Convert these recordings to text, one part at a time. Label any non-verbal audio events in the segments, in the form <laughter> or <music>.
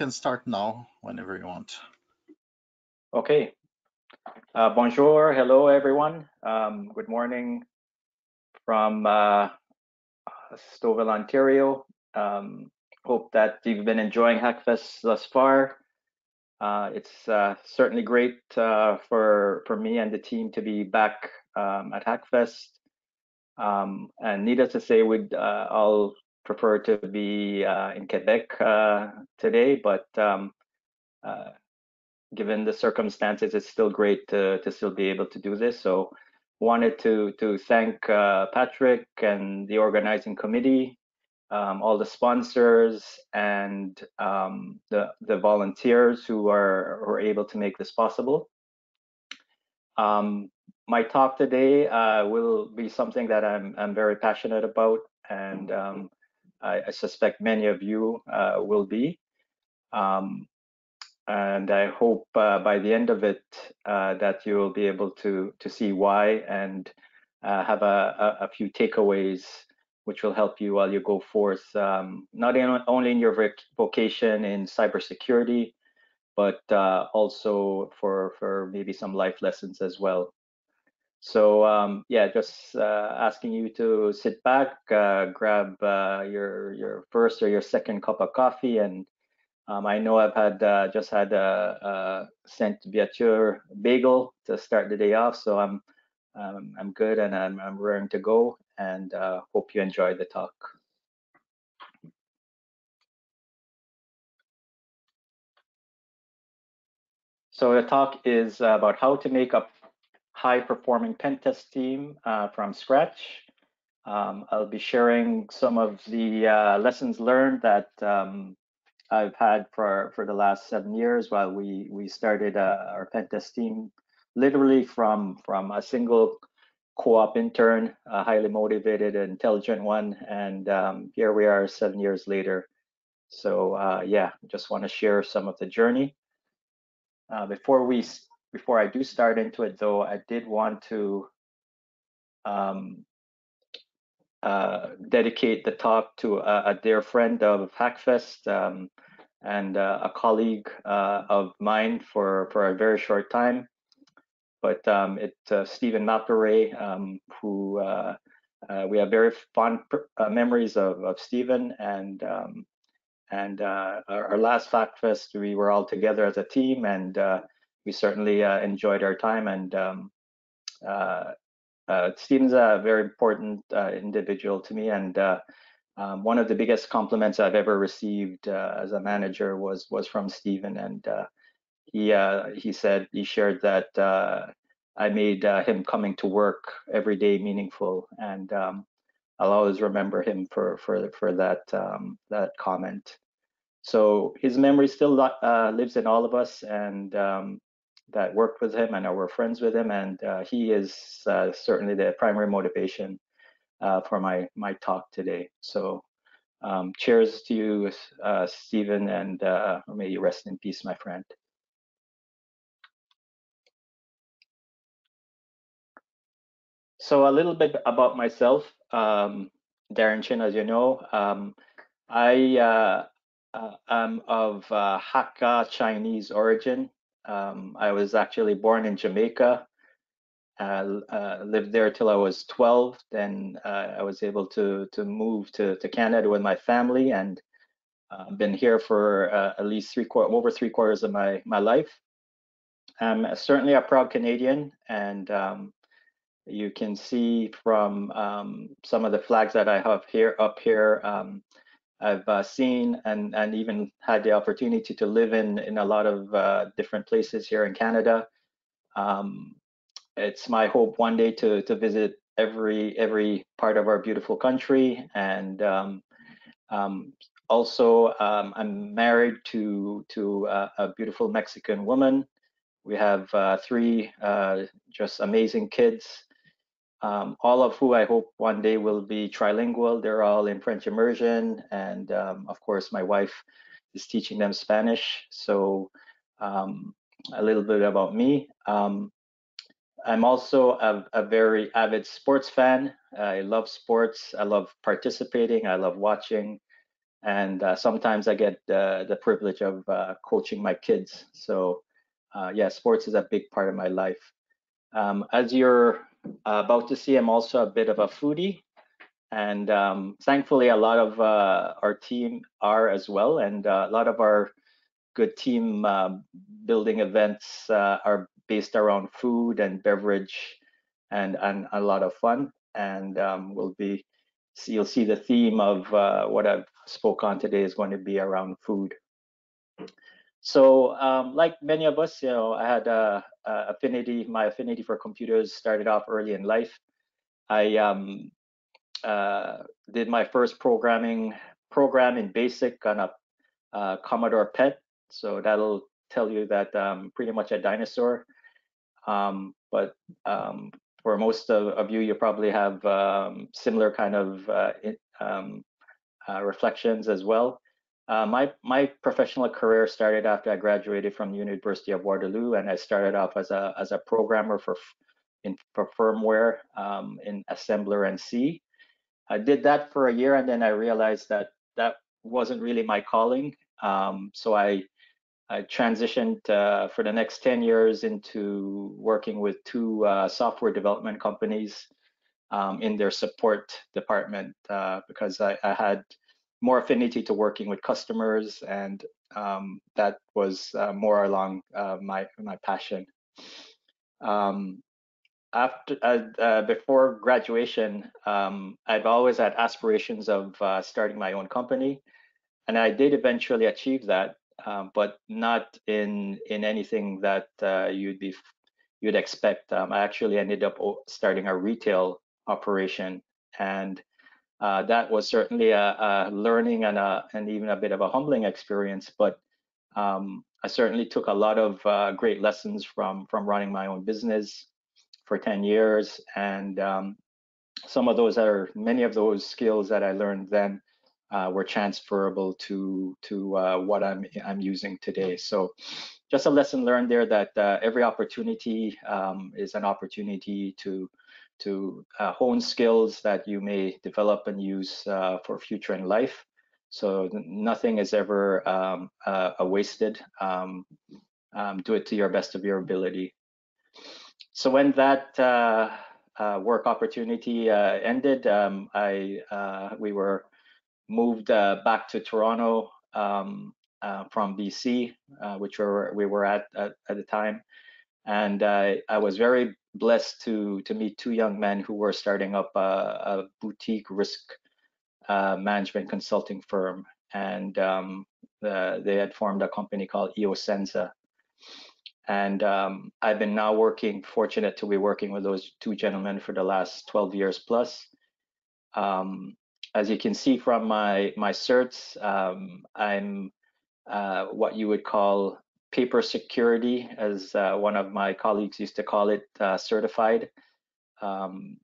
can start now, whenever you want. Okay. Uh, bonjour, hello everyone. Um, good morning from uh, Stouffville, Ontario. Um, hope that you've been enjoying Hackfest thus far. Uh, it's uh, certainly great uh, for for me and the team to be back um, at Hackfest. Um, and needless to say, we'd uh, all prefer to be uh, in Quebec uh, today, but um, uh, given the circumstances, it's still great to, to still be able to do this. So wanted to, to thank uh, Patrick and the organizing committee, um, all the sponsors and um, the, the volunteers who are, are able to make this possible. Um, my talk today uh, will be something that I'm, I'm very passionate about and um, I, I, suspect many of you uh, will be. Um, and I hope uh, by the end of it uh, that you will be able to to see why and uh, have a, a, a, few takeaways which will help you while you go forth, um, not in, only in your vocation in cybersecurity, but uh, also for for maybe some life lessons as well. So um, yeah, just uh, asking you to sit back, uh, grab uh, your your first or your second cup of coffee, and um, I know I've had uh, just had a, a Saint Viateur bagel to start the day off, so I'm um, I'm good and I'm I'm raring to go, and uh, hope you enjoy the talk. So the talk is about how to make up high performing pen test team uh, from scratch. Um, I'll be sharing some of the uh, lessons learned that um, I've had for, for the last seven years while we, we started uh, our pen test team literally from, from a single co-op intern, a highly motivated intelligent one. And um, here we are seven years later. So uh, yeah, just want to share some of the journey. Uh, before we before I do start into it, though, I did want to um, uh, dedicate the talk to a, a, dear friend of Hackfest um, and uh, a colleague uh, of mine for, for a very short time. But um, it's uh, Stephen Malperay, um, who uh, uh, we have very fond memories of, of Stephen. And, um, and our, our, last Hackfest, we were all together as a team and we certainly uh, enjoyed our time and um, uh, uh, Stephen's a very important uh, individual to me and uh, um, one of the biggest compliments I've ever received uh, as a manager was was from Stephen and he he said he shared that I made him coming to work every day meaningful and um, I'll always remember him for for for that um, that comment. So his memory still lives in all of us and um, that worked with him and are friends with him, and uh, he is uh, certainly the primary motivation uh, for my my talk today. So, um, cheers to you, uh, Stephen, and uh, may you rest in peace, my friend. So a little bit about myself, um, Darren Chin, as you know, um, I uh, am of Hakka Chinese origin. Um, I was actually born in Jamaica. Uh, uh, lived there till I was 12. Then uh, I was able to to move to, to Canada with my family and uh, been here for uh, at least three quarter, over three quarters of my my life. I'm certainly a proud Canadian, and um, you can see from um, some of the flags that I have here up here. Um, I've uh, seen and and even had the opportunity to live in in a lot of uh, different places here in Canada. Um, it's my hope one day to to visit every every part of our beautiful country and um, um, also um, I'm married to to a, a, beautiful Mexican woman. We have uh, three uh, just amazing kids um, all of who I hope one day will be trilingual. They're all in French immersion. And um, of course, my wife is teaching them Spanish. So um, a little bit about me. Um, I'm also a, a, very avid sports fan. I love sports. I love participating. I love watching. and uh, sometimes I get uh, the privilege of uh, coaching my kids. So uh, yeah, sports is a big part of my life. Um, as you're about to see, I'm also a bit of a foodie, and um, thankfully a lot of uh, our team are as well, and a lot of our good team building events are based around food and beverage and, and a lot of fun. And um, we'll be, you'll see the theme of uh, what I've spoke on today is going to be around food. So um, like many of us, you know, I had a, affinity, my affinity for computers started off early in life. I um, uh, did my first programming program in BASIC on a uh, Commodore PET. So that'll tell you that um, pretty much a dinosaur. Um, but um, for most of, of, you, you probably have similar kind of uh, uh, reflections as well. Uh, my my professional career started after I graduated from the University of Waterloo, and I started off as a as a programmer for in for firmware um, in assembler and C. I did that for a year, and then I realized that that wasn't really my calling. Um, so I I transitioned uh, for the next 10 years into working with two uh, software development companies um, in their support department uh, because I, I, had more affinity to working with customers and um, that was uh, more along uh, my, my passion. Um, after uh, before graduation, um, I've always had aspirations of starting my own company and I did eventually achieve that um, but not in in anything that uh, you'd be you'd expect. Um, I actually ended up starting a retail operation, and uh, that was certainly a, a, learning and a and even a bit of a humbling experience. But um, I certainly took a lot of uh, great lessons from from running my own business for 10 years, and um, some of those are many of those skills that I learned then uh, were transferable to to uh, what I'm I'm using today. So just a lesson learned there that uh, every opportunity um, is an opportunity to to uh, hone skills that you may develop and use uh, for future in life. So nothing is ever um, uh, wasted. Um, um, do it to your best of your ability. So when that work opportunity ended, um, I we were moved uh, back to Toronto um, uh, from BC, uh, which were, we were at, at, at the time. And I was very blessed to to meet two young men who were starting up a, a boutique risk uh, management consulting firm, and um, the, they had formed a company called Eosensa. And um, I've been now working, fortunate to be working with those two gentlemen for the last 12 years plus. Um, as you can see from my my certs, um, I'm uh, what you would call paper security, as uh, one of my colleagues used to call it, uh, certified. Um,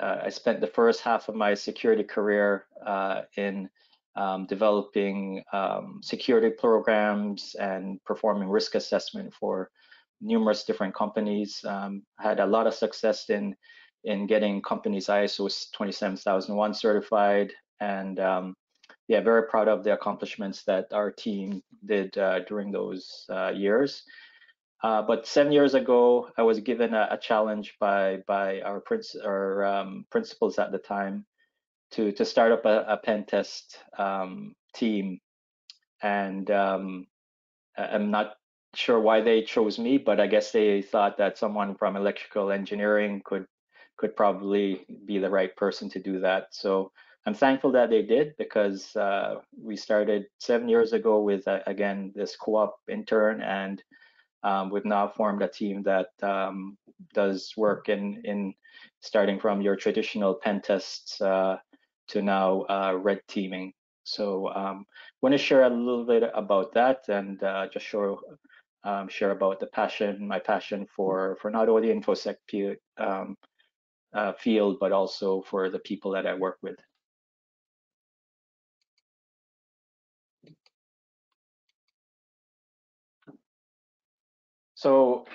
uh, I spent the first half of my security career uh, in um, developing um, security programs and performing risk assessment for numerous different companies. Um, had a lot of success in in getting companies ISO 27001 certified. And um, yeah, very proud of the accomplishments that our team did uh, during those uh, years. Uh, but seven years ago, I was given a, a challenge by by our, princ our um, principals at the time to to start up a, a pen test um, team, and um, I'm not sure why they chose me, but I guess they thought that someone from electrical engineering could could probably be the right person to do that. So I'm thankful that they did because uh, we started seven years ago with, uh, again, this co-op intern and um, we've now formed a team that um, does work in, in starting from your traditional pen tests uh, to now uh, red teaming. So um, want to share a little bit about that and uh, just show um, share about the passion, my passion for for not only InfoSec um, uh, field, but also for the people that I work with. So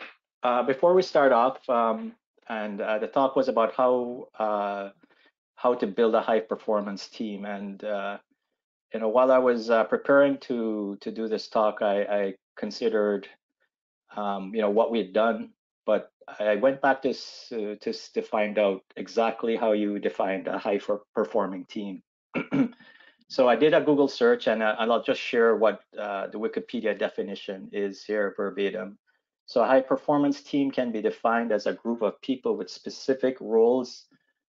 uh, before we start off, um, and uh, the talk was about how uh, how to build a high performance team, and uh, you know, while I was uh, preparing to to do this talk, I, I considered, um, you know, what we had done, but I went back to to to find out exactly how you defined a high performing team. <clears throat> so I did a Google search, and, uh, I'll just share what uh, the Wikipedia definition is here verbatim. So a high performance team can be defined as a group of people with specific roles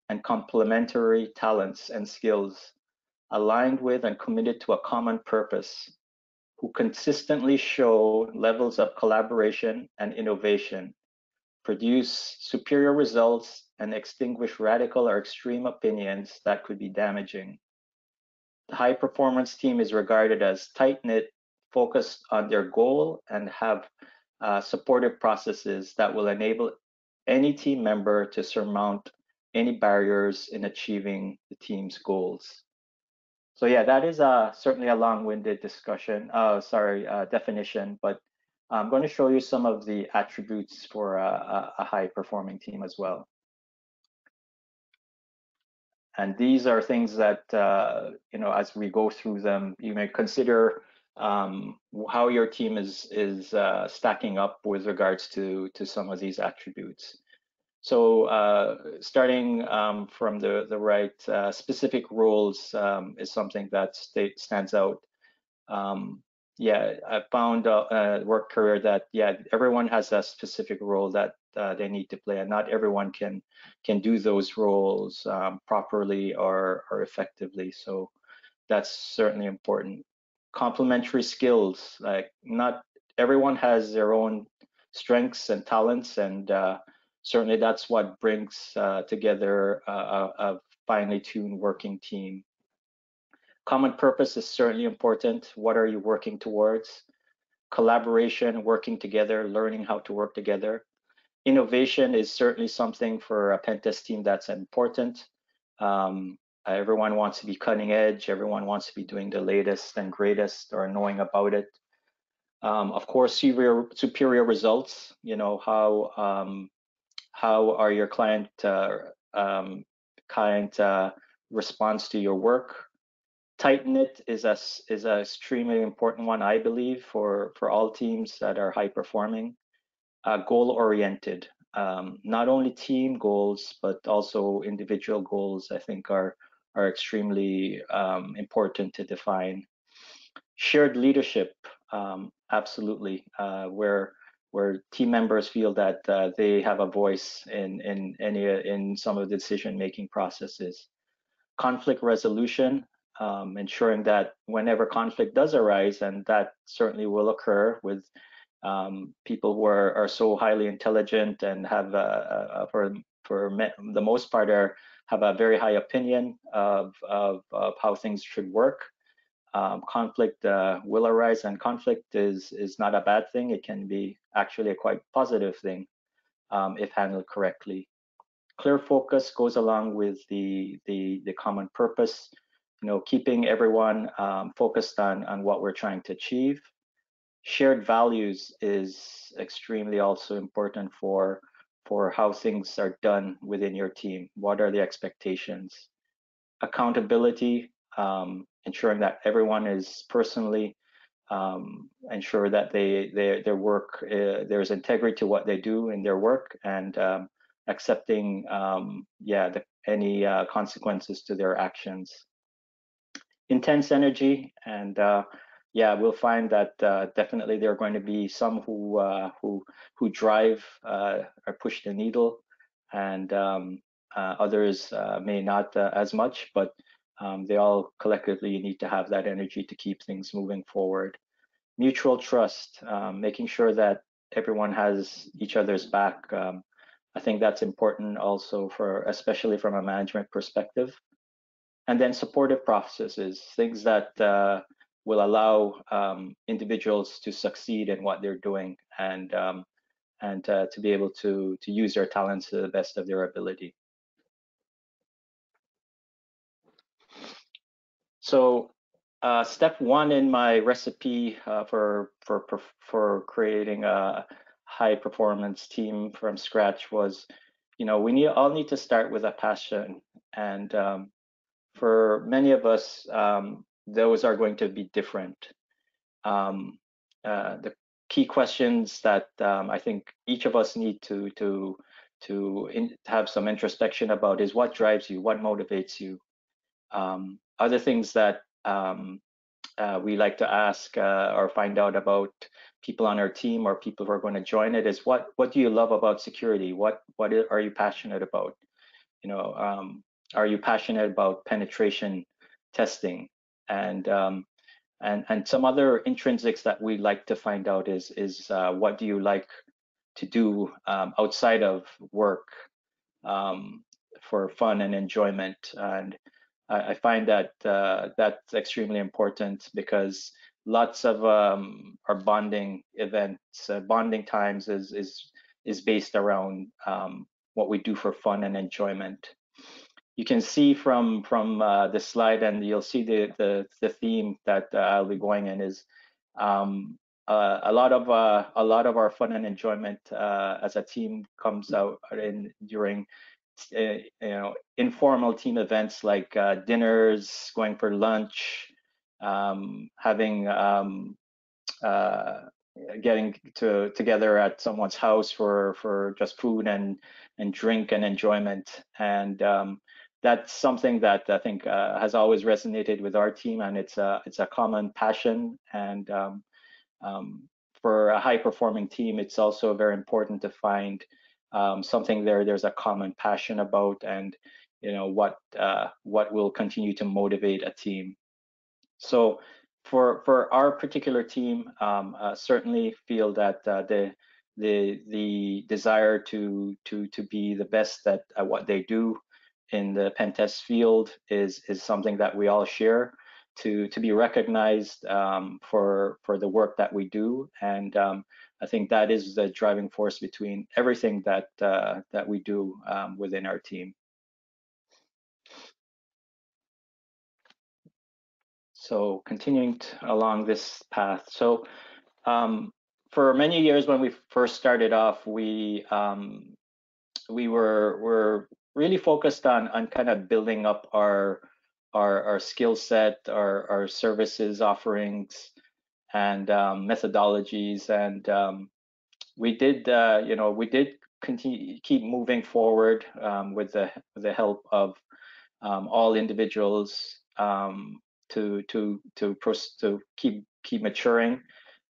and complementary talents and skills aligned with and committed to a common purpose, who consistently show levels of collaboration and innovation, produce superior results, and extinguish radical or extreme opinions that could be damaging. The high performance team is regarded as tight knit, focused on their goal, and have uh, supportive processes that will enable any team member to surmount any barriers in achieving the team's goals. So yeah, that is uh, certainly a long-winded discussion, uh, sorry, uh, definition, but I'm going to show you some of the attributes for a, a high-performing team as well. And these are things that, uh, you know, as we go through them, you may consider um, how your team is is uh, stacking up with regards to to some of these attributes. So uh, starting um, from the, the right, uh, specific roles um, is something that stands out. Um, yeah, I found a, a, work career that, yeah, everyone has a specific role that uh, they need to play and not everyone can can do those roles um, properly or, or effectively. So that's certainly important. Complementary skills, like not everyone has their own strengths and talents and uh, certainly that's what brings uh, together a, a, finely tuned working team. Common purpose is certainly important. What are you working towards? Collaboration, working together, learning how to work together. Innovation is certainly something for a pen test team that's important. Um, everyone wants to be cutting edge. Everyone wants to be doing the latest and greatest or knowing about it. Um, of course, superior, superior results, you know, how um, how are your client uh, um, client uh, response to your work? Tighten it is is a is a extremely important one, I believe, for for all teams that are high performing. Uh, goal oriented, um, not only team goals but also individual goals. I think are are extremely um, important to define. Shared leadership, um, absolutely, uh, where where team members feel that uh, they have a voice in in any in some of the decision making processes. Conflict resolution, um, ensuring that whenever conflict does arise, and that certainly will occur with um, people who are, are so highly intelligent and have uh, uh, for for the most part are have a very high opinion of, of, of how things should work. Um, conflict uh, will arise and conflict is is not a bad thing. It can be actually a quite positive thing um, if handled correctly. Clear focus goes along with the the the common purpose you know keeping everyone um, focused on on what we're trying to achieve. Shared values is extremely also important for for how things are done within your team. What are the expectations? Accountability um, ensuring that everyone is personally um, ensure that they, they their work uh, there's integrity to what they do in their work and um, accepting um, yeah the, any uh, consequences to their actions. Intense energy and uh, yeah we'll find that uh, definitely there are going to be some who uh, who who drive uh, or push the needle and um, others may not as much but um, they all collectively need to have that energy to keep things moving forward. Mutual trust, um, making sure that everyone has each other's back. Um, I think that's important also for, especially from a management perspective. And then supportive processes, things that uh, will allow um, individuals to succeed in what they're doing and um, and uh, to be able to to use their talents to the best of their ability. So uh, step one in my recipe uh, for, for, for creating a high performance team from scratch was, you know, we need all need to start with a passion. And um, for many of us, um, those are going to be different. Um, uh, the key questions that um, I think each of us need to to to in, have some introspection about is what drives you, what motivates you. Um, other things that um, uh, we like to ask uh, or find out about people on our team or people who are going to join it is what what do you love about security? What what are you passionate about? You know, um, are you passionate about penetration testing and um, and and some other intrinsics that we like to find out is is uh, what do you like to do um, outside of work um, for fun and enjoyment and I, I find that uh, that's extremely important because lots of um, our bonding events, uh, bonding times is is is based around um, what we do for fun and enjoyment. You can see from from uh, the slide, and you'll see the the, the theme that uh, I'll be going in is um, uh, a lot of uh, a lot of our fun and enjoyment uh, as a team comes out in during uh, you know informal team events like dinners, going for lunch, um, having um, getting to together at someone's house for for just food and and drink and enjoyment. And um, that's something that I think uh, has always resonated with our team and it's a it's a common passion. And um, um for a high performing team it's also very important to find um, something there there's a common passion about and you know what uh, what will continue to motivate a team. So for for our particular team um, uh, certainly feel that uh, the the the desire to to to be the best at, at what they do in the pen test field is is something that we all share to to be recognized um, for for the work that we do and um, I think that is the driving force between everything that uh, that we do um, within our team. So continuing along this path. So um, for many years when we first started off, we um, we were were really focused on on kind of building up our our, our skill set, our, our services offerings, and um, methodologies. And um, we did, uh, you know, we did continue keep moving forward um, with the the help of um, all individuals um, to to to to keep keep maturing.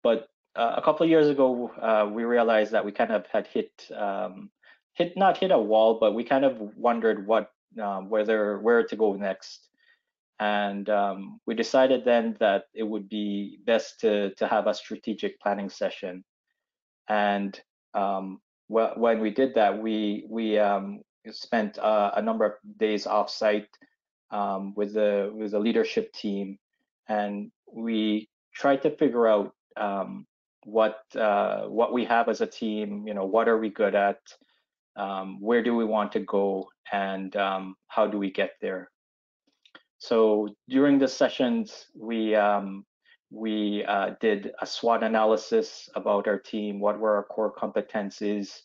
But uh, a couple of years ago, uh, we realized that we kind of had hit um, hit not hit a wall, but we kind of wondered what whether where to go next. And um, we decided then that it would be best to to have a strategic planning session. And um, wh when we did that we we um, spent uh, a number of days offsite um, with the with the leadership team. And we tried to figure out um, what uh, what we have as a team you know what are we good at um, where do we want to go and how do we get there so during the sessions, we um, we uh, did a SWOT analysis about our team. What were our core competencies?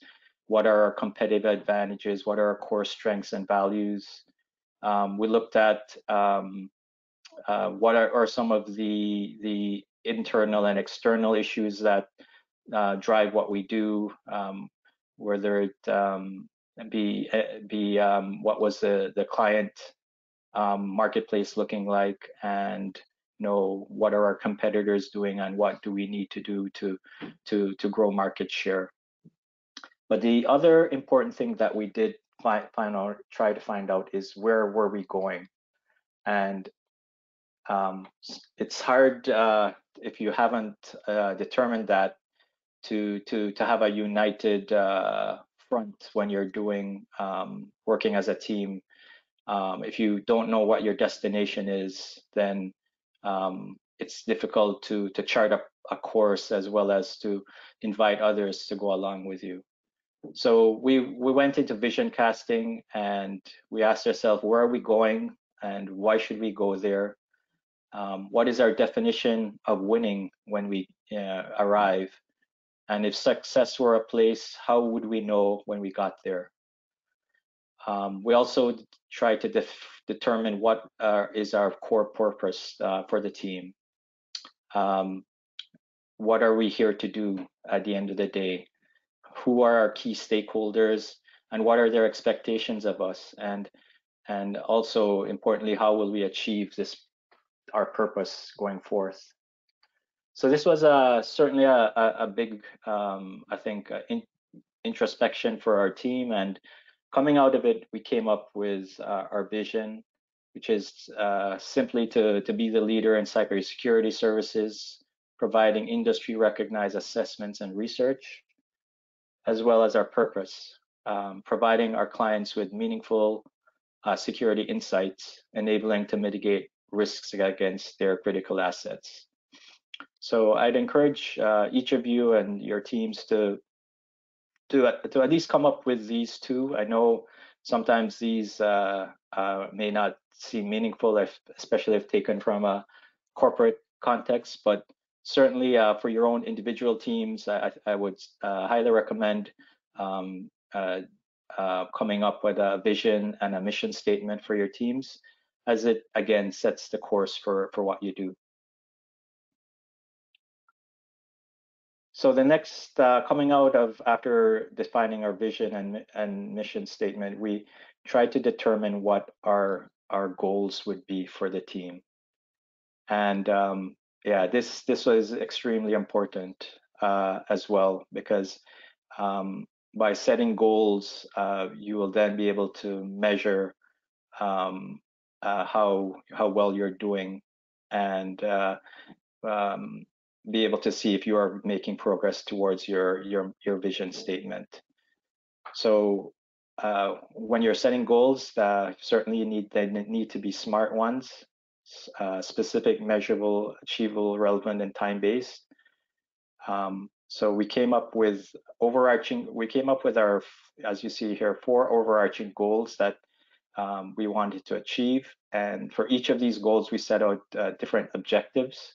What are our competitive advantages? What are our core strengths and values? Um, we looked at um, uh, what are, are, some of the the internal and external issues that uh, drive what we do, um, whether it um, be eh, be um, what was the the client um, marketplace looking like and know what are our competitors doing and what do we need to do to to to grow market share. But the other important thing that we did find, find out try to find out is where were we going? And um, it's hard uh, if you haven't uh, determined that to to to have a united uh, front when you're doing um, working as a team um, if you don't know what your destination is, then um, it's difficult to to chart a, a course as well as to invite others to go along with you. So we we went into vision casting and we asked ourselves where are we going and why should we go there? Um, what is our definition of winning when we uh, arrive? And if success were a place, how would we know when we got there? Um, we also try to determine what uh, is our core purpose uh, for the team. Um, what are we here to do at the end of the day? Who are our key stakeholders, and what are their expectations of us? And and also importantly, how will we achieve this our purpose going forth? So this was a certainly a, a, a big, um, I think, uh, in, introspection for our team and coming out of it, we came up with uh, our vision, which is uh, simply to, to be the leader in cybersecurity services, providing industry recognized assessments and research, as well as our purpose, um, providing our clients with meaningful uh, security insights, enabling to mitigate risks against their critical assets. So I'd encourage uh, each of you and your teams to to to at least come up with these two. I know sometimes these uh, uh, may not seem meaningful, if, especially if taken from a corporate context, but certainly uh, for your own individual teams, I, I would uh, highly recommend um, uh, coming up with a vision and a mission statement for your teams, as it again sets the course for for what you do. So the next uh, coming out of after defining our vision and and mission statement, we tried to determine what our our goals would be for the team. And um, yeah, this this was extremely important uh, as well because um, by setting goals, uh, you will then be able to measure um, uh, how how well you're doing and uh, um, be able to see if you are making progress towards your your your vision statement. So uh, when you're setting goals, uh, certainly you need they need to be smart ones, uh, specific, measurable, achievable, relevant, and time based. Um, so we came up with overarching. We came up with our, as you see here, four overarching goals that um, we wanted to achieve, and for each of these goals, we set out uh, different objectives.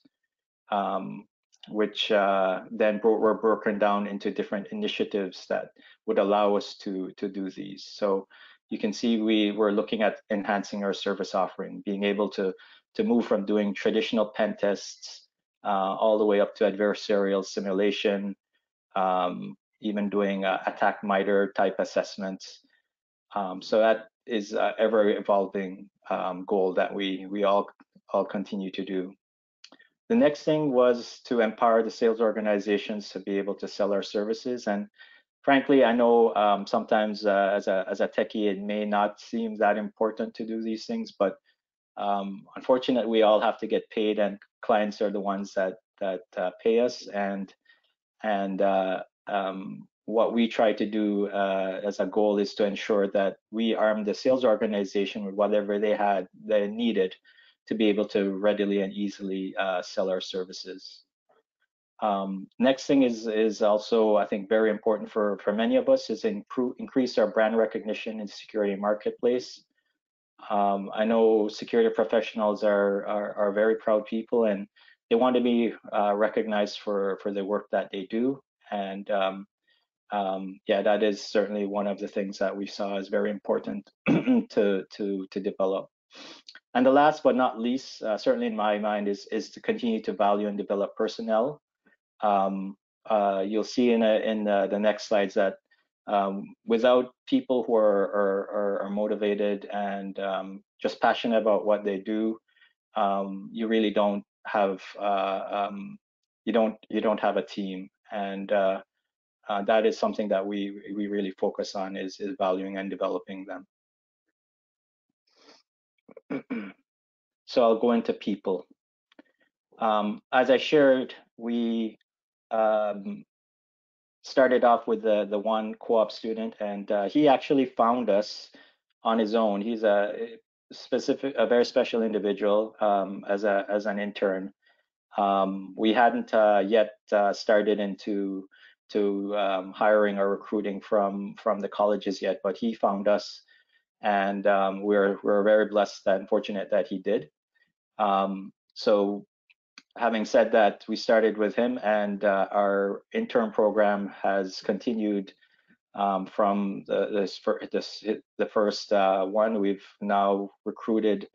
Um, which uh, then bro were broken down into different initiatives that would allow us to to do these. So you can see we were looking at enhancing our service offering, being able to to move from doing traditional pen tests uh, all the way up to adversarial simulation, um, even doing uh, attack MITRE type assessments. Um, so that is ever evolving um, goal that we we all all continue to do. The next thing was to empower the sales organizations to be able to sell our services. And frankly, I know um, sometimes uh, as, a, as a techie, it may not seem that important to do these things, but um, unfortunately, we all have to get paid and clients are the ones that, that uh, pay us. And, and uh, um, what we try to do uh, as a goal is to ensure that we arm the sales organization with whatever they had they needed to be able to readily and easily uh, sell our services. Um, next thing is is also I think very important for for many of us is improve increase our brand recognition in security marketplace. Um, I know security professionals are, are, are very proud people and they want to be uh, recognized for for the work that they do and um, um, yeah that is certainly one of the things that we saw as very important <clears throat> to to to develop. And the last but not least, uh, certainly in my mind, is is to continue to value and develop personnel. Um, uh, you'll see in a, in the, the, next slides that um, without people who are are, are motivated and um, just passionate about what they do, um, you really don't have uh, um, you don't you don't have a team, and uh, uh, that is something that we we really focus on is is valuing and developing them. <clears throat> so I'll go into people. Um, as I shared, we um, started off with the, the one co-op student and uh, he actually found us on his own. He's a specific, a very special individual um, as, a, as an intern. Um, we hadn't uh, yet uh, started into to um, hiring or recruiting from from the colleges yet, but he found us and um, we're we're very blessed and fortunate that he did. Um, so, having said that, we started with him, and uh, our intern program has continued Um, from the this, this the first uh, one, we've now recruited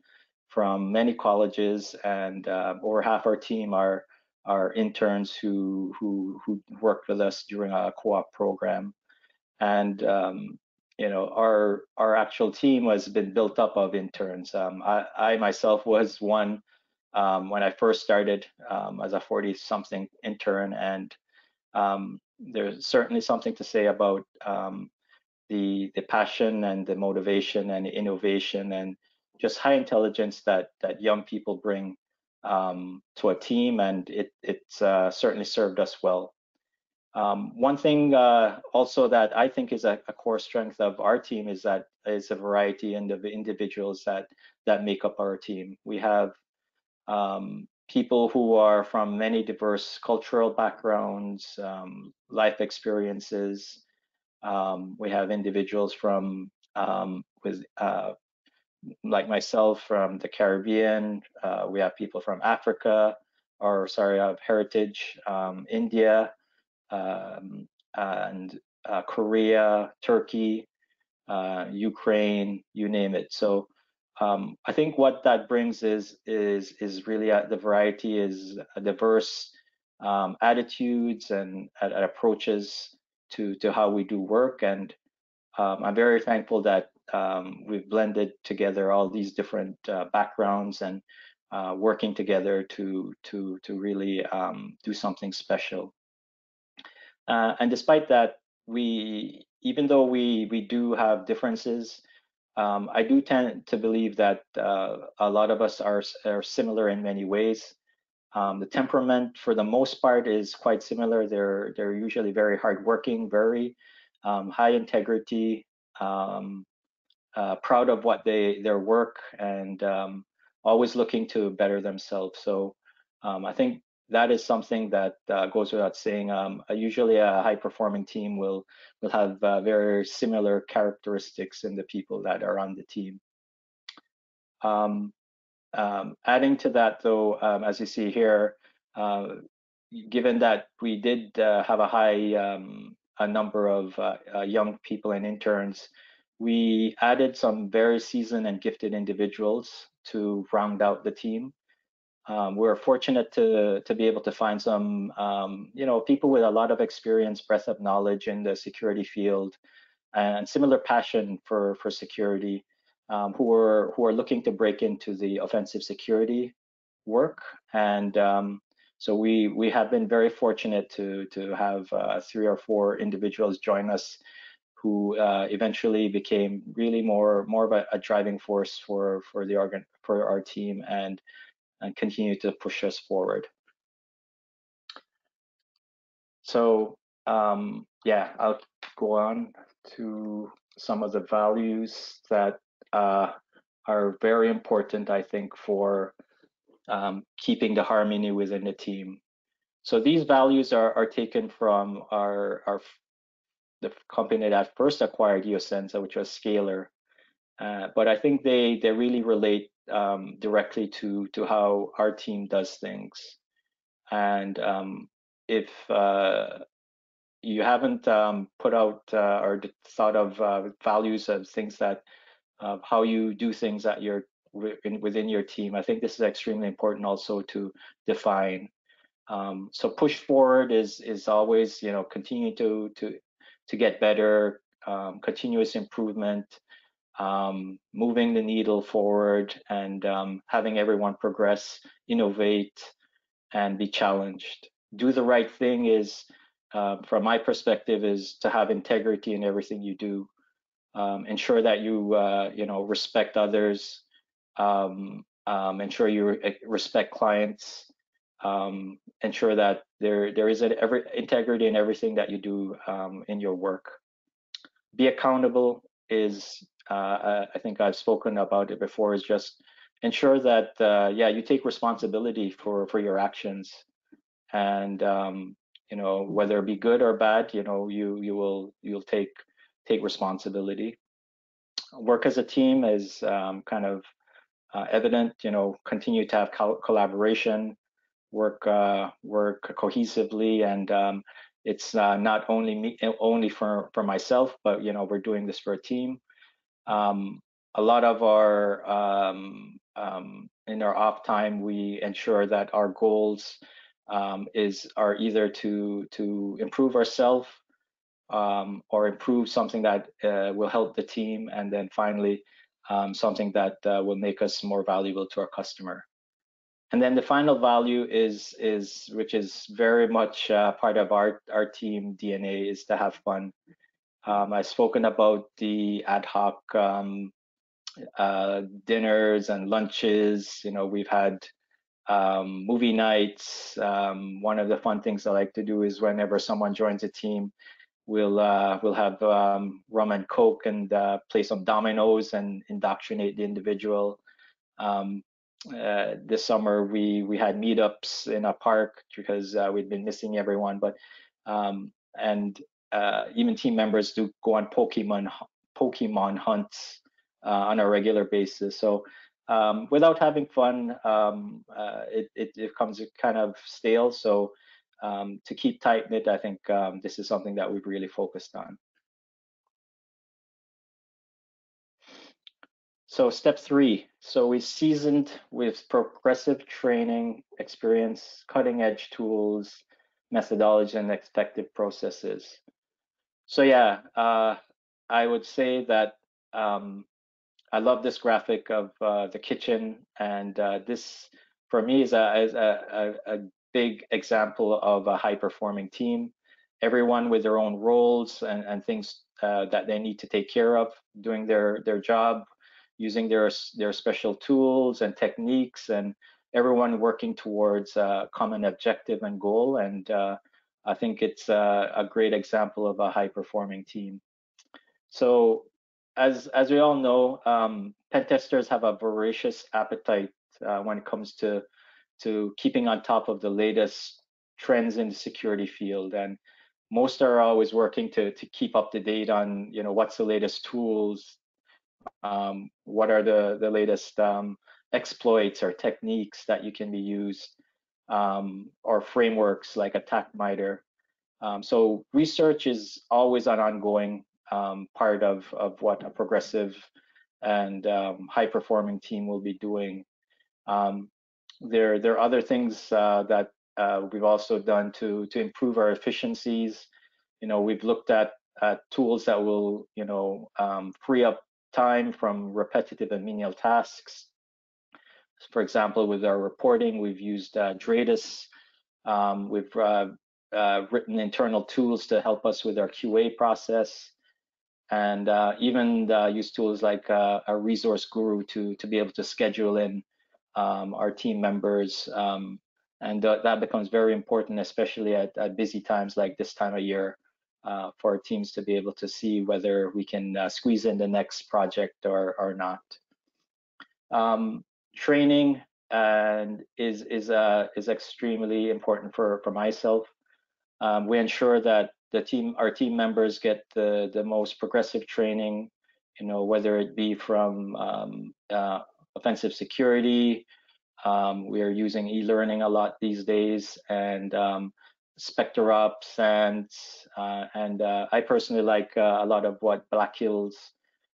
from many colleges, and uh, over half our team are are interns who who who worked with us during a co-op program, and um, you know our our actual team has been built up of interns. Um, I, I myself was one um, when I first started um, as a 40 something intern, and um, there's certainly something to say about um, the the passion and the motivation and the innovation and just high intelligence that that young people bring um, to a team, and it it's uh, certainly served us well. Um, one thing uh, also that I think is a, a, core strength of our team is that is a variety and of individuals that that make up our team. We have um, people who are from many diverse cultural backgrounds, um, life experiences. Um, we have individuals from um, with uh, like myself from the Caribbean. Uh, we have people from Africa, or sorry, of heritage, um, India, um, and uh, Korea, Turkey, uh, Ukraine, you name it. So um, I think what that brings is is is really a, the variety is diverse um, attitudes and, and, approaches to to how we do work, and um, I'm very thankful that um, we've blended together all these different uh, backgrounds and uh, working together to to to really um, do something special. Uh, and despite that, we even though we we do have differences, um, I do tend to believe that uh, a lot of us are are similar in many ways. Um, the temperament, for the most part, is quite similar. They're they're usually very hardworking, very um, high integrity, um, uh, proud of what they their work and um, always looking to better themselves. So um, I think that is something that uh, goes without saying. Um, uh, usually, a high performing team will will have uh, very similar characteristics in the people that are on the team. Um, um, adding to that, though, um, as you see here, uh, given that we did uh, have a high a number of young people and interns we added some very seasoned and gifted individuals to round out the team. Um, we're fortunate to to be able to find some, um, you know, people with a lot of experience, breadth of knowledge in the security field, and similar passion for for security, um, who are who are looking to break into the offensive security work. And um, so we we have been very fortunate to to have uh, three or four individuals join us who uh, eventually became really more more of a, a, driving force for for the organ for our team and and continue to push us forward. So um, yeah, I'll go on to some of the values that uh, are very important, I think, for um, keeping the harmony within the team. So these values are, are taken from our, our the company that first acquired Eosensa, which was Scalar. Uh, but I think they they really relate um, directly to to how our team does things. And um, if uh, you haven't um, put out uh, or thought of uh, values of things that how you do things at your within your team, I think this is extremely important also to define. Um, so push forward is is always you know continue to to to get better, um, continuous improvement, um, moving the needle forward, and um, having everyone progress, innovate, and be challenged. Do the right thing is, uh, from my perspective, is to have integrity in everything you do. Um, ensure that you, uh, you know, respect others. Um, um, ensure you re respect clients um, ensure that there there is an every integrity in everything that you do in your work. Be accountable is uh, I think I've spoken about it before. Is just ensure that uh, yeah you take responsibility for for your actions, and um, you know whether it be good or bad, you know you you will you'll take take responsibility. Work as a team is um, kind of uh, evident. You know continue to have co collaboration work uh, work cohesively and um, it's uh, not only me, only for for myself, but you know we're doing this for a team. Um, a lot of our um, um, in our off time, we ensure that our goals um, is are either to to improve ourselves um, or improve something that uh, will help the team, and then finally um, something that uh, will make us more valuable to our customer. And then the final value is is which is very much uh, part of our our team DNA is to have fun. Um, I've spoken about the ad hoc um, uh, dinners and lunches. You know, we've had um, movie nights. Um, one of the fun things I like to do is whenever someone joins a team, we'll uh, we'll have um, rum and coke and uh, play some dominoes and indoctrinate the individual. Um, uh, this summer we we had meetups in a park because uh, we'd been missing everyone, but and uh, even team members do go on Pokemon Pokemon hunts uh, on a regular basis. So um, without having fun, um, uh, it, it, it becomes kind of stale. So um, to keep tight knit, I think um, this is something that we've really focused on. So step three, so we seasoned with progressive training experience, cutting edge tools, methodology and effective processes. So yeah, uh, I would say that um, I love this graphic of uh, the kitchen, and uh, this for me is a, is a, a, big example of a high performing team. Everyone with their own roles and, and things uh, that they need to take care of, doing their their job, using their their special tools and techniques, and everyone working towards a common objective and goal. And uh, I think it's a, a great example of a high performing team. So as as we all know, um, pen testers have a voracious appetite uh, when it comes to to keeping on top of the latest trends in the security field, and most are always working to to keep up to date on you know what's the latest tools, um, what are the the latest um, exploits or techniques that you can be used, um, or frameworks like ATT&CK MITRE. Um, so research is always an ongoing um, part of, of what a progressive and um, high performing team will be doing. Um, there, there are other things uh, that uh, we've also done to, to improve our efficiencies. You know, we've looked at, at tools that will, you know, um, free up time from repetitive and menial tasks. For example, with our reporting, we've used uh, Dradis. Um, we've uh, uh, written internal tools to help us with our QA process. And uh, even uh, use tools like uh, a resource guru to to be able to schedule in um, our team members. Um, and that becomes very important especially at, at, busy times like this time of year for our teams to be able to see whether we can squeeze in the next project or or not. Um, training and is is uh, is extremely important for for myself um, we ensure that the team, our team members get the the most progressive training, you know, whether it be from um, uh, offensive security. Um, we are using e-learning a lot these days, and um, SpecterOps, and uh, and uh, I personally like uh, a lot of what Black Hills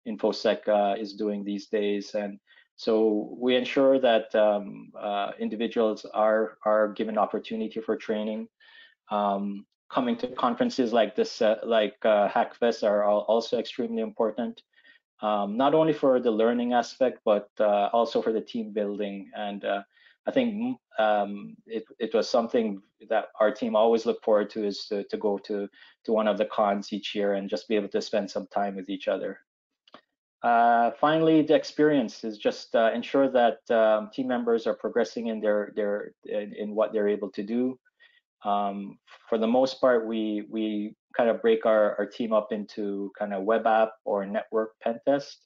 InfoSec uh, is doing these days, and so we ensure that um, uh, individuals are are given opportunity for training. Um, coming to conferences like this, uh, like uh, Hackfest, are also extremely important. Um, not only for the learning aspect, but uh, also for the team building. And uh, I think um, it, it was something that our team always look forward to is to, to go to, to one of the cons each year and just be able to spend some time with each other. Uh, finally, the experience is just uh, ensure that um, team members are progressing in their their in, in, what they're able to do. Um, for the most part, we we kind of break our, our team up into kind of web app or network pen test.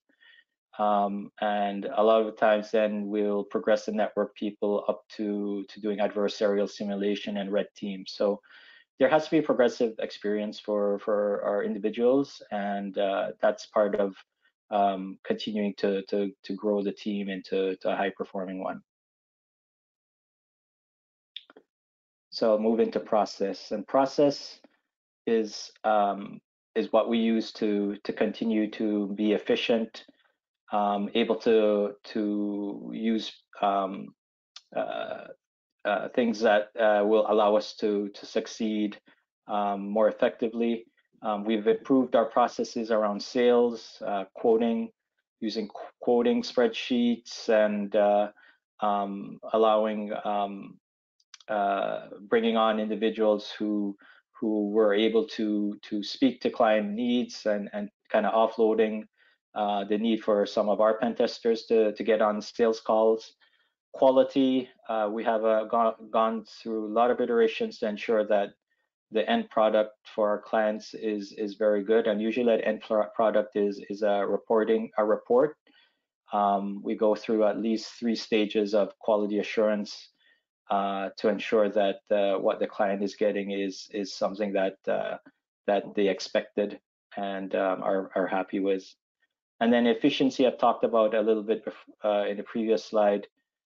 Um, and a lot of the times then we'll progress the network people up to, to doing adversarial simulation and red team. So there has to be a progressive experience for, for our individuals. And uh, that's part of um, continuing to, to, to grow the team into a high performing one. So I'll move into process and process. is um, is what we use to to continue to be efficient, um, able to to use um, uh, uh, things that uh, will allow us to to succeed um, more effectively. Um, we've improved our processes around sales, uh, quoting, using qu quoting spreadsheets, and uh, um, allowing um, uh, bringing on individuals who who were able to to speak to client needs and and kind of offloading uh, the need for some of our pen testers to to get on sales calls. Quality, uh, we have uh, gone, gone through a lot of iterations to ensure that the end product for our clients is is very good. And usually that end product is is a reporting a report. Um, we go through at least three stages of quality assurance uh, to ensure that uh, what the client is getting is is something that uh, that they expected and um, are are happy with. And then efficiency, I've talked about a little bit uh, in the previous slide.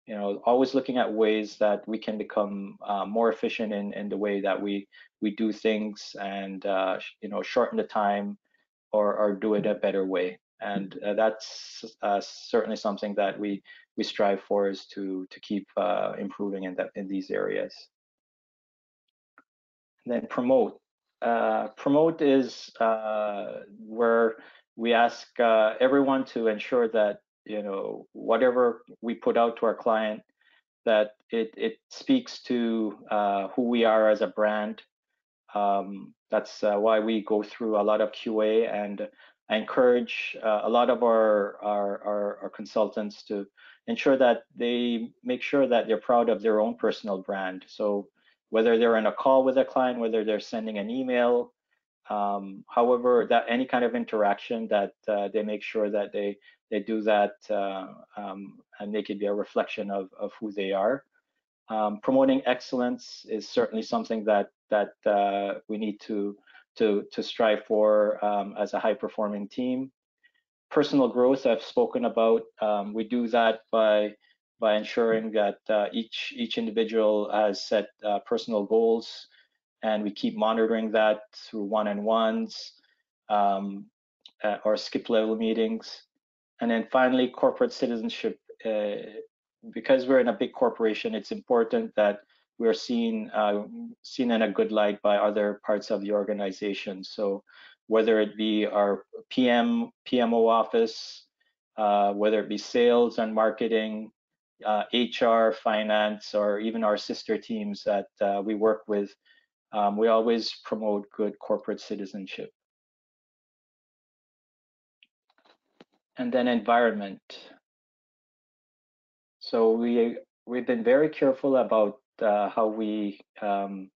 You know, always looking at ways that we can become uh, more efficient in in the way that we we do things, and uh, you know, shorten the time or or do it a better way. And that's certainly something that we we strive for is to to keep uh, improving in that in these areas. And then promote. Uh, promote is uh, where we ask uh, everyone to ensure that you know whatever we put out to our client that it it speaks to uh, who we are as a brand. Um, that's uh, why we go through a lot of QA and I encourage uh, a lot of our, our, our, our, consultants to ensure that they make sure that they're proud of their own personal brand. So whether they're in a call with a client, whether they're sending an email, um, however, that any kind of interaction that uh, they make sure that they they do that uh, um, and make it be a reflection of, of who they are. Um, promoting excellence is certainly something that that uh, we need to to to strive for um, as a high performing team personal growth I've spoken about. Um, we do that by by ensuring that uh, each each individual has set uh, personal goals, and we keep monitoring that through one-on-ones um, uh, or skip level meetings. And then finally, corporate citizenship. Uh, because we're in a big corporation, it's important that we're seen uh, seen in a good light by other parts of the organization. So whether it be our PM, PMO office, uh, whether it be sales and marketing, uh, HR, finance, or even our sister teams that uh, we work with, um, we always promote good corporate citizenship. And then environment. So we we've been very careful about uh, how we um,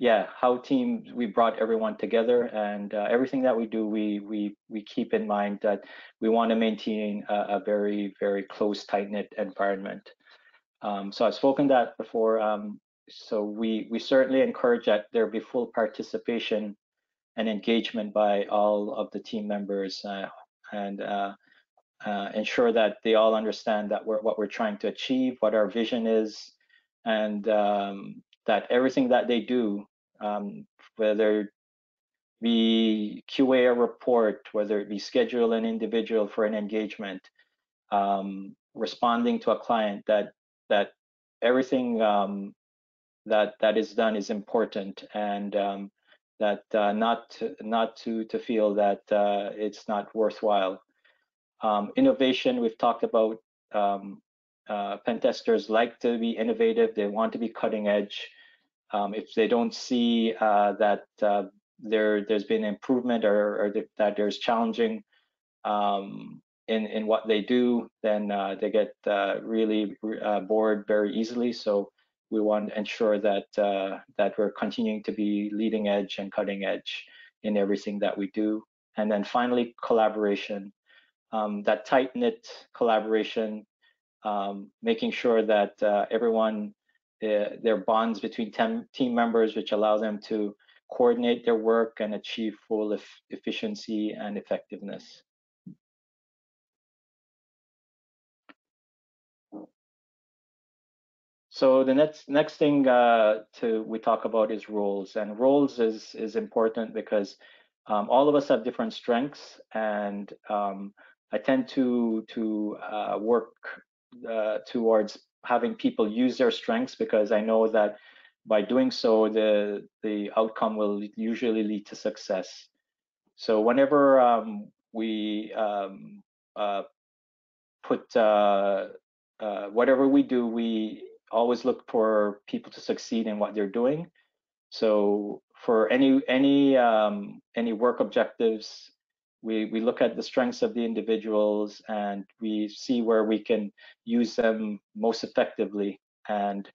yeah, how team we brought everyone together, and uh, everything that we do, we we we keep in mind that we want to maintain a, a very very close, tight knit environment. Um, so I've spoken that before. Um, so we we certainly encourage that there be full participation and engagement by all of the team members, uh, and uh, uh ensure that they all understand that we're what we're trying to achieve, what our vision is, and um, that everything that they do um, whether we QA a report, whether it be schedule an individual for an engagement, um, responding to a client that that everything um, that that is done is important. And um, that uh, not to, not to to feel that uh, it's not worthwhile. Um, innovation we've talked about. Um, uh, pen testers like to be innovative. They want to be cutting edge. Um, if they don't see uh, that uh, there there's been improvement or, or that there's challenging um, in in what they do, then uh, they get really bored very easily. So we want to ensure that uh, that we're continuing to be leading edge and cutting edge in everything that we do. And then finally, collaboration. Um, that tight knit collaboration, um, making sure that everyone uh, their bonds between team members, which allow them to coordinate their work and achieve full efficiency and effectiveness. So the next next thing uh, to we talk about is roles, and roles is is important because um, all of us have different strengths, and um, I tend to to uh, work uh, towards having people use their strengths because I know that by doing so, the the outcome will usually lead to success. So whenever um, we um, uh, put uh, uh, whatever we do, we always look for people to succeed in what they're doing. So for any any um, any work objectives, we we look at the strengths of the individuals and we see where we can use them most effectively. And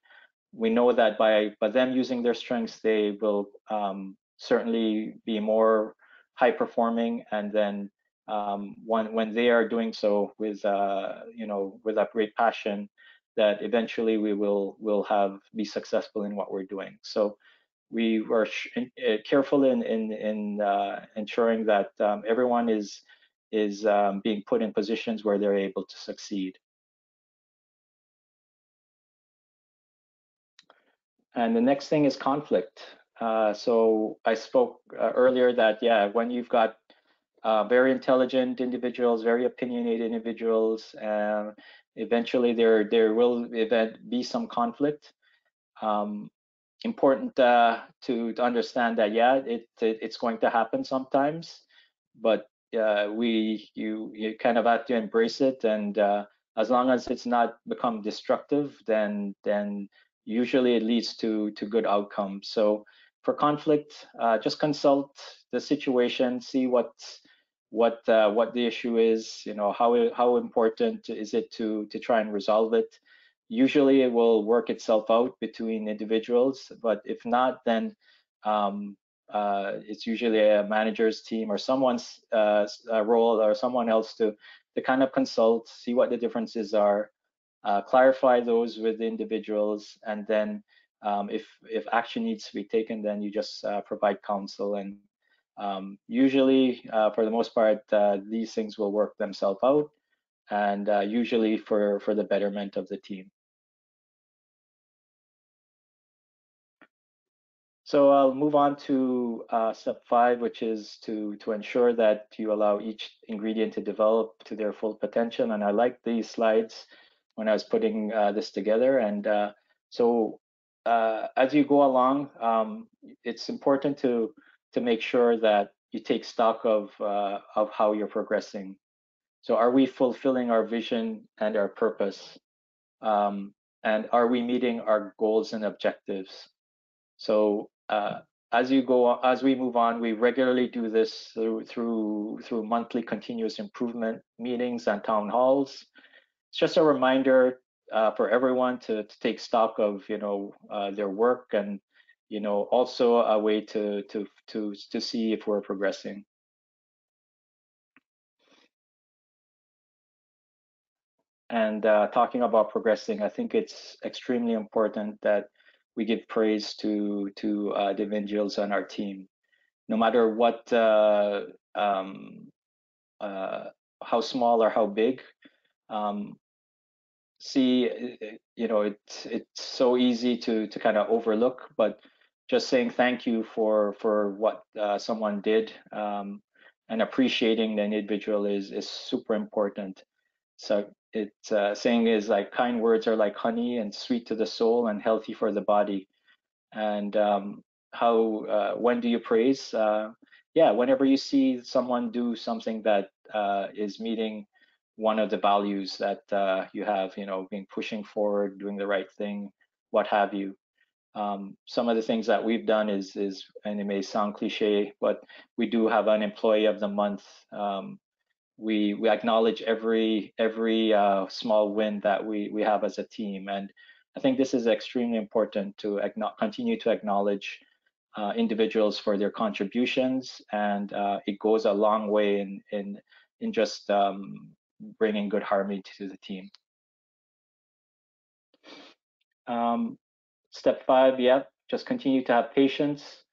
we know that by by them using their strengths, they will um, certainly be more high performing. And then um, when when they are doing so with uh, you know with a great passion, that eventually we will will have be successful in what we're doing. So we were uh, careful in in, in uh, ensuring that um, everyone is is um, being put in positions where they're able to succeed. And the next thing is conflict. Uh, so I spoke uh, earlier that yeah, when you've got uh, very intelligent individuals, very opinionated individuals, eventually there there will event, be some conflict. Um, important uh, to, to understand that yeah, it, it, it's going to happen sometimes, but uh, we you you kind of have to embrace it, and uh, as long as it's not become destructive, then then usually it leads to to good outcomes. So for conflict, uh, just consult the situation, see what's what uh, what the issue is, you know, how how important is it to to try and resolve it. Usually, it will work itself out between individuals, but if not, then um, uh, it's usually a manager's team or someone's uh, role or someone else to to kind of consult, see what the differences are, uh, clarify those with individuals, and then um, if if action needs to be taken, then you just uh, provide counsel and um, usually, uh, for the most part, uh, these things will work themselves out, and uh, usually for for the betterment of the team. So I'll move on to uh, step five, which is to to ensure that you allow each ingredient to develop to their full potential. And I like these slides when I was putting uh, this together. And uh, so as you go along, um, it's important to to make sure that you take stock of uh, of how you're progressing. So, are we fulfilling our vision and our purpose? Um, and are we meeting our goals and objectives? So, uh, as you go, as we move on, we regularly do this through through through monthly continuous improvement meetings and town halls. It's just a reminder uh, for everyone to, to take stock of you know uh, their work and you know, also a way to to to to see if we're progressing. And uh, talking about progressing, I think it's extremely important that we give praise to to uh, the individuals on our team, no matter what, uh, um, uh, how small or how big. Um, see, you know, it's it's so easy to to kind of overlook, but just saying thank you for for what uh, someone did um, and appreciating the individual is is super important. So it's uh, saying is like kind words are like honey and sweet to the soul and healthy for the body. And um, how uh, when do you praise? Uh, yeah, whenever you see someone do something that uh, is meeting one of the values that uh, you have, you know, being pushing forward, doing the right thing, what have you um, some of the things that we've done is, is, and it may sound cliche, but we do have an employee of the month. Um, we we acknowledge every every uh, small win that we we have as a team, and I think this is extremely important to continue to acknowledge uh, individuals for their contributions, and uh, it goes a long way in in in just um, bringing good harmony to the team. Um, Step five, yeah, just continue to have patience.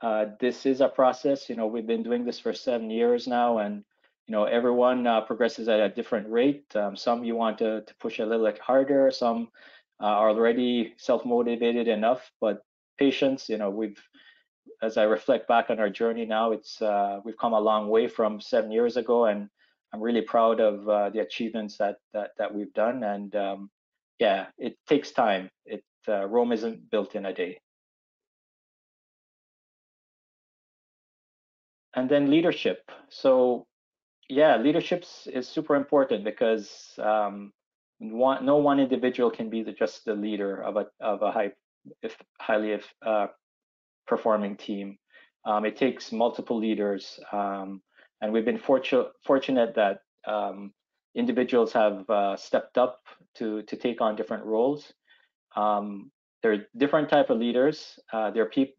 Uh, this is a process. You know, we've been doing this for seven years now, and you know, everyone uh, progresses at a different rate. Um, some you want to, to push a little bit harder. Some uh, are already self-motivated enough, but patience, you know, we've, as I reflect back on our journey now, it's uh, we've come a long way from seven years ago, and I'm really proud of uh, the achievements that that that we've done. And um, yeah, it takes time. It uh, Rome isn't built in a day. And then leadership. So yeah, leadership is super important because um, one, no one individual can be the, just the leader of a of a high, if highly uh, performing team. Um, it takes multiple leaders, um, and we've been fortunate fortunate that um, individuals have uh, stepped up to to take on different roles. Um, there are different type of leaders. Uh, there are people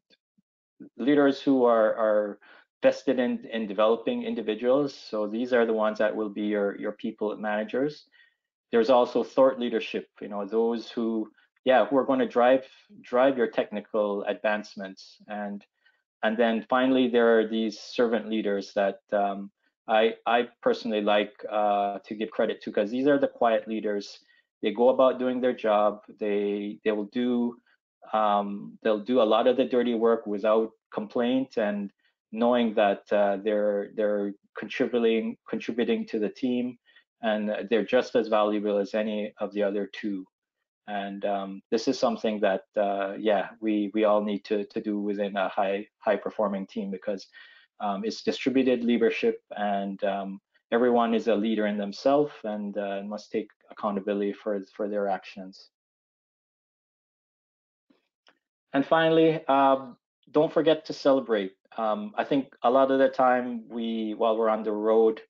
leaders who are are vested in in developing individuals. So these are the ones that will be your your people managers. There's also thought leadership. You know those who yeah who are going to drive drive your technical advancements and and then finally there are these servant leaders that um, I, I personally like uh, to give credit to because these are the quiet leaders. They go about doing their job. They they will do um, they'll do a lot of the dirty work without complaint and knowing that uh, they're they're contributing contributing to the team and they're just as valuable as any of the other two. And um, this is something that uh, yeah we we all need to to do within a high high performing team because um, it's distributed leadership and um, everyone is a leader in themselves and uh, must take accountability for, for their actions. And finally, um, don't forget to celebrate. Um, I think a lot of the time we, while we're on the road,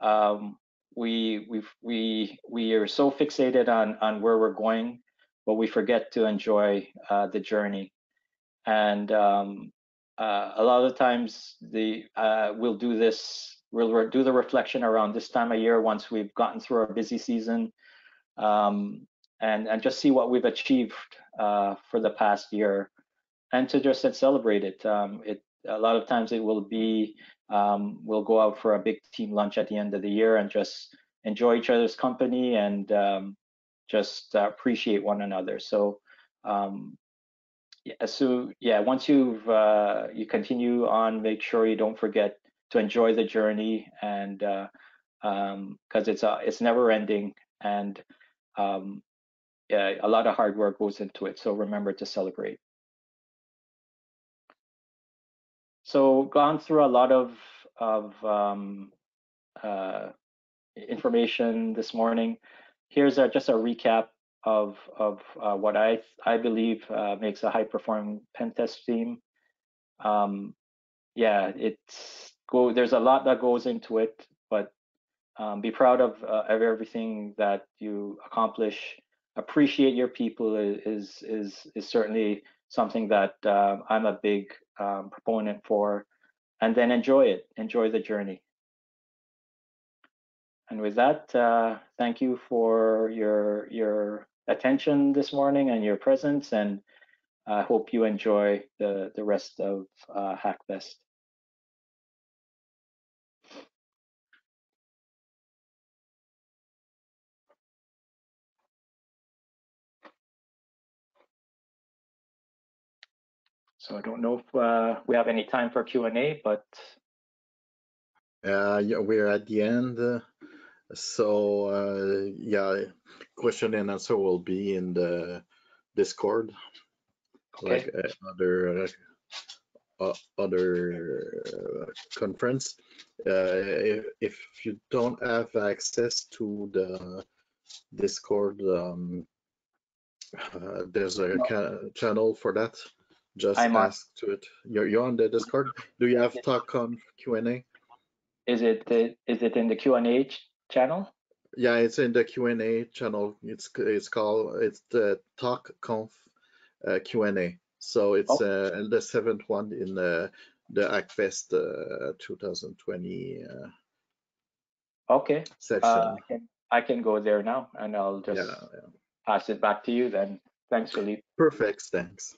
um, we we we we are so fixated on on where we're going, but we forget to enjoy uh, the journey. And um, uh, a lot of times the uh, we'll do this we'll do the reflection around this time of year once we've gotten through our busy season um, and and just see what we've achieved uh, for the past year and to just celebrate it. Um, it a lot of times it will be um, we'll go out for a big team lunch at the end of the year and just enjoy each other's company and um, just uh, appreciate one another. So um, yeah, so yeah, once you've uh, you continue on, make sure you don't forget to enjoy the journey, and because uh, um, it's a it's never ending, and um, yeah, a lot of hard work goes into it. So remember to celebrate. So gone through a lot of of um, uh, information this morning. Here's a, just a recap of of uh, what I I believe uh, makes a high performing pen test team. Um, yeah, it's go. There's a lot that goes into it, but um, be proud of, uh, of everything that you accomplish. Appreciate your people is is is certainly something that uh, I'm a big um, proponent for, and then enjoy it. Enjoy the journey. And with that, uh, thank you for your your attention this morning and your presence, and I hope you enjoy the the rest of uh, Hackfest. So I don't know if uh, we have any time for Q&A, but uh, yeah, we're at the end. Uh, so uh, yeah, question and answer will be in the Discord, okay. like uh, other uh, other uh, conference. If, if, you don't have access to the Discord, um, there's a no. channel for that. Just I'm ask on. to it. You're, you're on the Discord. Do you have talk on Q and A? Is it the, is it in the Q and A channel? Yeah, it's in the Q and A channel. It's it's called it's the Talk Conf uh, Q and A. So it's oh. uh, the seventh one in the the Hackfest uh, 2020. Uh, okay. Section. Uh, I can, I can go there now, and I'll just yeah, yeah. pass it back to you then. Thanks, Philippe. Perfect. Thanks.